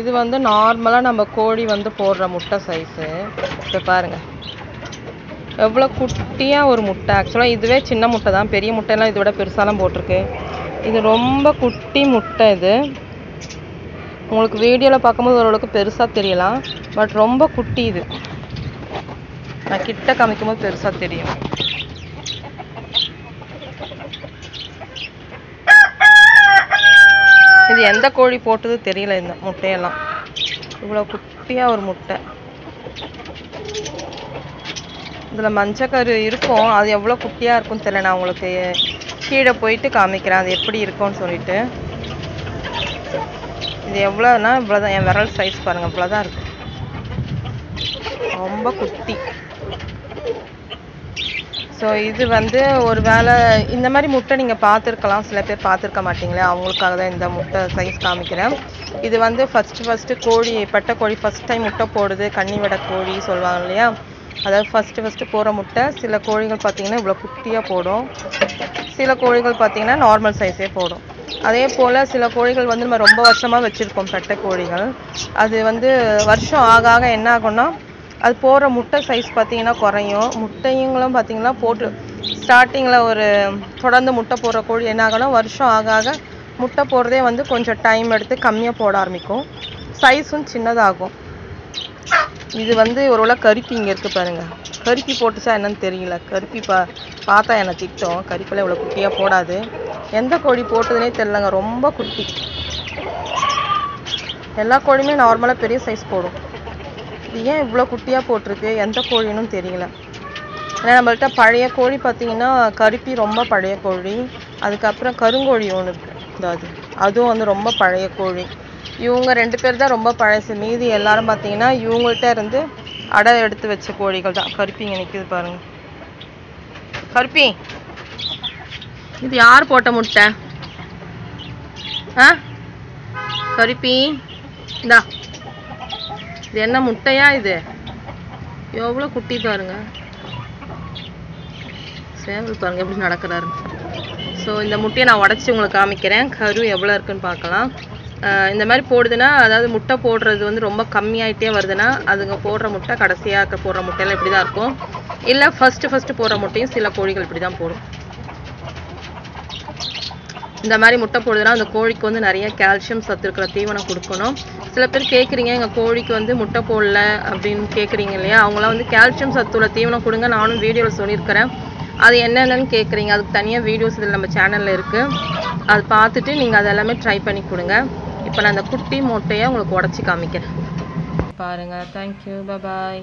இது வந்து நார்மலாக நம்ம கோழி வந்து போடுற முட்டை சைஸு இப்போ பாருங்க. எவ்வளோ குட்டியாக ஒரு முட்டை. ஆக்சுவலாக இதுவே சின்ன முட்டை தான். பெரிய முட்டையெல்லாம் இதை விட பெருசாலாம் போட்டிருக்கு. இது ரொம்ப குட்டி முட்டை இது. உங்களுக்கு வீடியோவில் பார்க்கும்போது ஓரளவுக்கு பெருசாக தெரியலாம். பட் ரொம்ப குட்டி இது. நான் கிட்ட காமிக்கும்போது பெருசாக தெரியும். இது எந்த கோழி போட்டது தெரியல இந்த முட்டையெல்லாம். இவ்வளோ குட்டியாக ஒரு முட்டை. இதில் மஞ்சக்கரு இருக்கும். அது எவ்வளோ குட்டியாக இருக்கும்னு தெரியல. நான் உங்களுக்கு கீழே போயிட்டு காமிக்கிறேன். அது எப்படி இருக்கும்னு சொல்லிட்டு. இது எவ்வளோனா இவ்வளோதான் என் விரல் சைஸ் பாருங்கள் இவ்வளோதான் இருக்கு. ரொம்ப குட்டி. ஸோ இது வந்து ஒரு வேளை இந்த மாதிரி முட்டை நீங்கள் பார்த்துருக்கலாம். சில பேர் பார்த்துருக்க மாட்டிங்களே. அவங்களுக்காக தான் இந்த முட்டை சைஸ் காமிக்கிறேன். இது வந்து ஃபஸ்ட்டு ஃபஸ்ட்டு கோழி பெட்டை கோழி ஃபஸ்ட் டைம் முட்டை போடுது. கன்னி விட கோழி சொல்லுவாங்க இல்லையா? அதாவது ஃபஸ்ட்டு ஃபஸ்ட்டு போகிற முட்டை. சில கோழிகள் பார்த்தீங்கன்னா இவ்வளோ குட்டியாக போடும். சில கோழிகள் பார்த்திங்கன்னா நார்மல் சைஸே போடும். அதே போல் சில கோழிகள் வந்து நம்ம ரொம்ப வருஷமாக வச்சுருக்கோம் பெட்டை கோழிகள். அது வந்து வருஷம் ஆக ஆக என்ன ஆகும்னா அது போடுற முட்டை சைஸ் பார்த்தீங்கன்னா குறையும். முட்டைங்களும் பார்த்தீங்கன்னா போட்டு ஸ்டார்டிங்கில் ஒரு தொடர்ந்து முட்டை போடுற கோழி என்ன ஆகும்னா வருஷம் ஆக ஆக முட்டை போடுறதே வந்து கொஞ்சம் டைம் எடுத்து கம்மியாக போட ஆரம்பிக்கும். சைஸும் சின்னதாகும். இது வந்து ஒரு உள்ள கருப்பி இங்கே இருக்குது பாருங்க. கருப்பி போட்டுச்சா என்னன்னு தெரியல. கருப்பி பா பார்த்தா என்னை திட்டம். கருப்பில் இவ்வளோ குட்டியாக போடாது. எந்த கோழி போட்டதுனே தெரிலங்க ரொம்ப குட்டி. எல்லா கோழியுமே நார்மலாக பெரிய சைஸ் போடும். இது ஏன் இவ்வளோ குட்டியாக போட்டிருக்கு? எந்த கோழினும் தெரியல. ஏன்னா நம்மள்கிட்ட பழைய கோழி பார்த்தீங்கன்னா கருப்பி ரொம்ப பழைய கோழி. அதுக்கப்புறம் கருங்கோழி ஒன்று அதாவது அதுவும் வந்து ரொம்ப பழைய கோழி. இவங்க ரெண்டு பேர் தான் ரொம்ப பழசு. மீதி எல்லாரும் பார்த்தீங்கன்னா இவங்கள்ட்ட இருந்து அடை எடுத்து வச்ச கோழிகள் தான். கருப்பிங்க நிற்கிது பாருங்க. கருப்பி இது யார் போட்ட முட்டை? ஆ? கருப்பி இந்தா. இது என்ன முட்டையா இது? எவ்வளோ குட்டி பாருங்க. சேவல் பாருங்க எப்படி நடக்கிறாரு. ஸோ இந்த முட்டையை நான் உடச்சி உங்களுக்கு காமிக்கிறேன். கரு எவ்வளோ இருக்குன்னு பார்க்கலாம். இந்த மாதிரி போடுதுன்னா அதாவது முட்டை போடுறது வந்து ரொம்ப கம்மியாயிட்டே வருதுன்னா அதுங்க போடுற முட்டை கடைசியாக போடுற முட்டையெல்லாம் இப்படி தான் இருக்கும். இல்லை ஃபஸ்ட்டு ஃபஸ்ட்டு போடுற முட்டையும் சில கோழிகள் இப்படி தான் போடும். இந்த மாதிரி முட்டை போடுதுன்னா அந்த கோழிக்கு வந்து நிறைய கால்சியம் சத்து இருக்கிற தீவனம் கொடுக்கணும். சில பேர் கேட்குறீங்க எங்கள் கோழிக்கு வந்து முட்டை போடல அப்படின்னு கேட்குறீங்க இல்லையா? அவங்களாம் வந்து கால்சியம் சத்துள்ள தீவனம் கொடுங்க நானும் வீடியோவில் சொல்லியிருக்கிறேன். அது என்னென்னு கேட்குறீங்க அதுக்கு தனியாக வீடியோஸ் இதில் நம்ம சேனலில் இருக்குது அது பார்த்துட்டு நீங்கள் அது எல்லாமே ட்ரை பண்ணி கொடுங்க. இப்போ நான் அந்த குட்டி முட்டையை உங்களுக்கு உடச்சி காமிக்கிறேன். பாருங்கள் தேங்க்யூ பபாய்